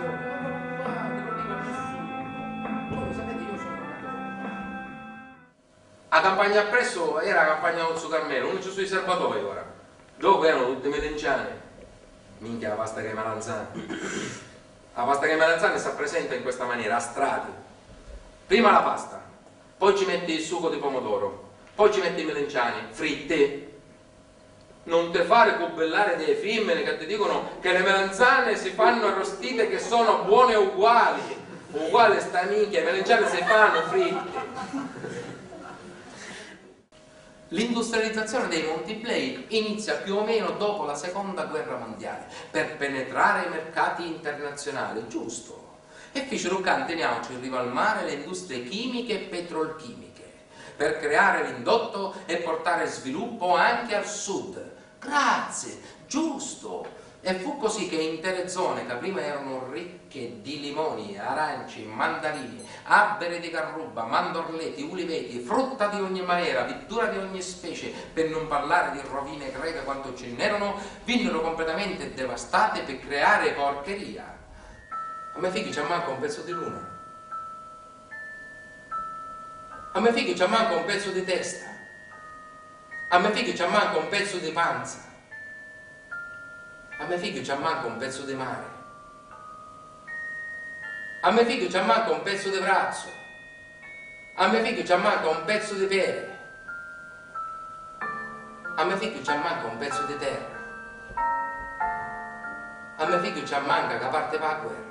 bellissimo, madre nessuno. Voi lo sapete, io sono la campagna appresso era la campagna Ozzo Carmelo, non c'è sui serbatoi ora. Dopo erano tutte medenciane. Minchia la pasta che è malanzana. La pasta che è malanzana si presenta in questa maniera, a strati. Prima la pasta, poi ci metti il succo di pomodoro, poi ci metti i melenciani, fritti, non te fare cubellare dei film che ti dicono che le melanzane si fanno arrostite che sono buone uguali. Uguale sta minchia, i melenciani si fanno fritte. L'industrializzazione dei multiplayer inizia più o meno dopo la seconda guerra mondiale per penetrare i mercati internazionali, giusto? E fecero canteniamoci in riva al mare le industrie chimiche e petrolchimiche per creare l'indotto e portare sviluppo anche al sud. Grazie, giusto. E fu così che intere zone che prima erano ricche di limoni, aranci, mandarini, alberi di carruba, mandorleti, uliveti, frutta di ogni maniera, pittura di ogni specie, per non parlare di rovine greche quanto ce n'erano, vennero completamente devastate per creare porcheria. A me figli c'è manco un pezzo di luna. A me figli c'è manco un pezzo di testa. A me figli c'è manco un pezzo di panza. A mio figlio c'ha manco un pezzo di mare. A mio figlio c'ha manco un pezzo di braccio. A mio figlio c'ha manco un pezzo di pere. A mio figlio c'ha manco un pezzo di terra. A mio figlio c'ha manca che parte per la guerra.